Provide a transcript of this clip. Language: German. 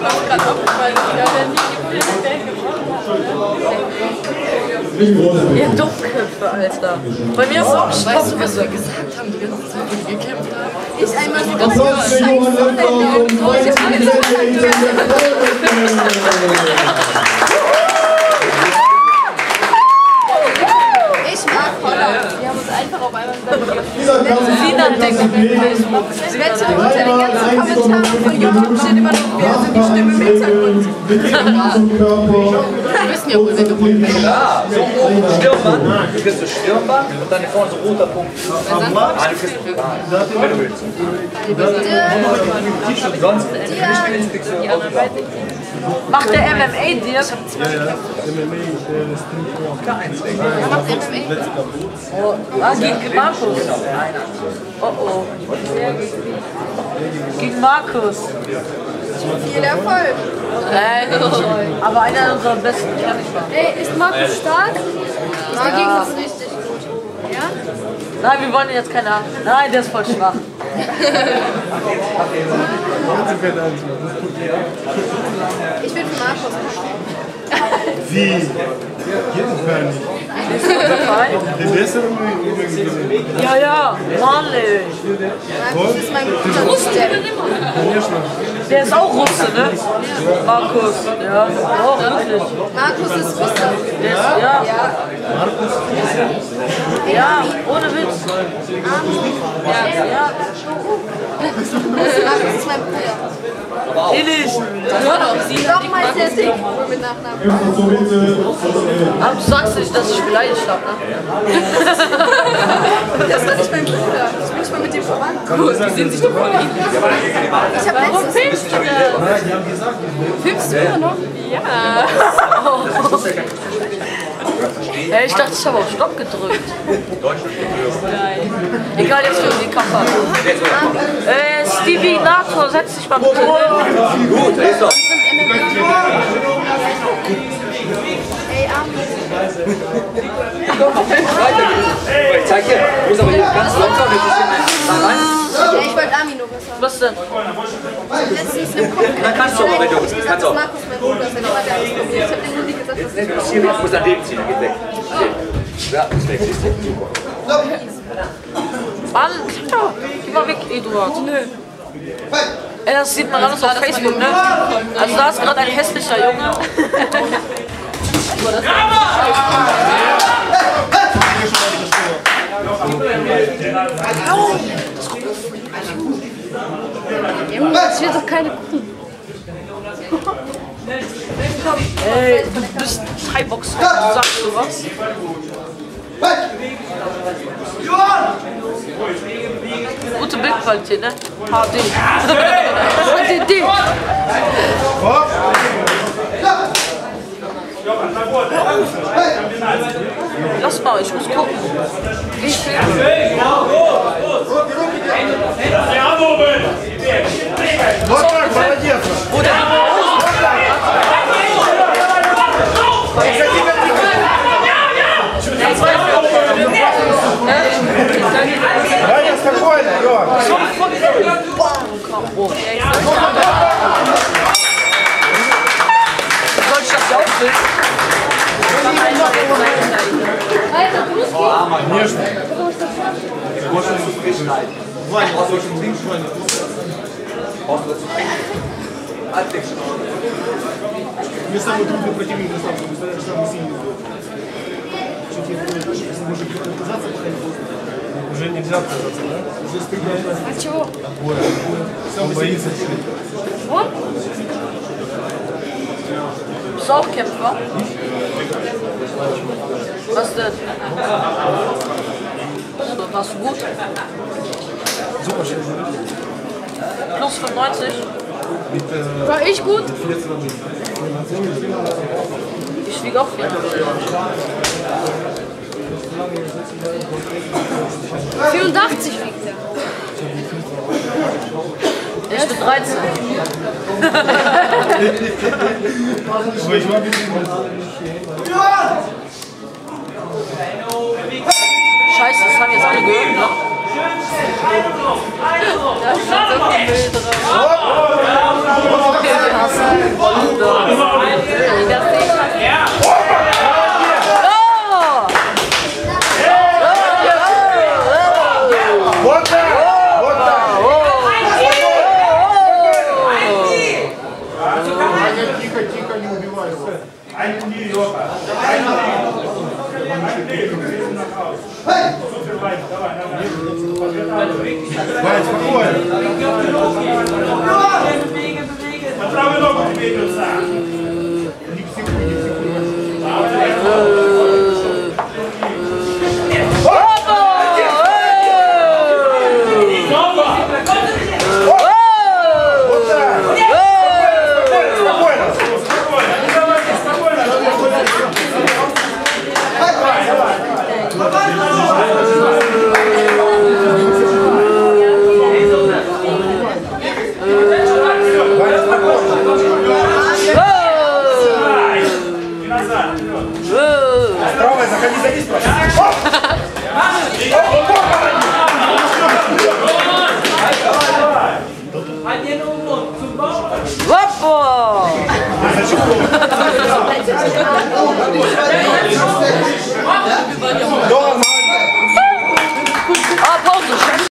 gerade aufgefallen, ich habe nie die Filme Ihr Dummköpfe, Alter. Bei mir ist auch Stopp Weißt du, was wir gesagt haben, die ganze Zeit, wie wir gekämpft haben? Ich einmal so Ansonsten Johann Lindner und meine Ich mag Holland. Einfach auf einmal denkt Ich wette, unter den ganzen Kommentaren von YouTube steht immer noch, wer sind die Stimme im Hintergrund. Ja wohl, hat. Ja, so oben Stirnband. Du kriegst das Stirnband und dann hier vorne so roter Punkt. Ah, du kriegst wenn du willst. Sonst nicht nichts so. Macht der MMA dir? Oh, ah, gegen Markus. Oh oh. Gegen Markus. Viel Erfolg. Nein, aber einer unserer besten Kämpfer. Ey, ist Markus stark? Ist der gegen uns richtig gut? Ja? Nein, wir wollen jetzt keine Ahnung. Nein, der ist voll schwach. Ich will für Markus. Wie? Der bessere übrigens gesehen. Ja, ja, Marley. Markus ist mein Bruder. Der Der ist auch Russe, ne? Markus. Ja, auch wirklich. Markus ist Russe. Der ist, ja, Ja. Ja, ohne Witz. Ja, ja. Markus ist mein Bruder. Ähnlich. Doch mal sehr dick. Mit Nachnamen. Aber du sagst nicht, dass ich beleidigt habe, ne? Das war nicht mein Bruder. Ich bin nicht mal mit dem verwandt. Gut, die sehen sich doch voll lieb. Ich habe Warum filmst du denn? Filmst du immer noch? Ja. Ja, ich dachte, ich habe auf Stopp gedrückt. Egal, jetzt für die Kampf. Äh, Stevie Nato, setz dich mal bitte. Gut, ist doch. Ich zeig dir. Du musst aber hier ganz locker mit bisschen da rein. Ja, ich wollte Armin nur was. Was denn? Letztens im Kopf. Dann kannst du aber, wenn du willst. Kannst du auch. Markus mein Bruder ist. Alles probiert. Ich habe dir gesagt, dass ich muss an dem ziehen, geht weg. Ja, ist weg, siehst du. Super. Mann, geh mal weg, Eduard. Nö. Ey, das sieht man alles auf Facebook, ne? Also da ist gerade ein hässlicher Junge. Das wird doch keine Hey, dus schijfbox zag zoals. Goed een bekvaltje, hè? Houd die. Houd die diep. Lass mal, ich muss gucken. Ich gut. Вот. А этот русский? Конечно. Можно русский читать. Ваня, вас очень дым, Ваня. Отлично. Мне самый трудный противник достался, представляешь, самый сильный. Чуть я не знаю, может отказаться, пока не поздно. Уже нельзя отказаться, да? Уже стыдно. А чего? Он боится. Bist du auch Kämpfer? Was denn? So, warst du gut? Super schön. Plus 95? War ich gut? Ich wiege auch 94. 84 wiegt er. Ich bin 13. Aber ich war ein bisschen. Леха. Андрей, ты на хаос. Супер лайк, давай, давай. Вань, спокойно. На правую ногу тебе идет сам. Опа! Дома,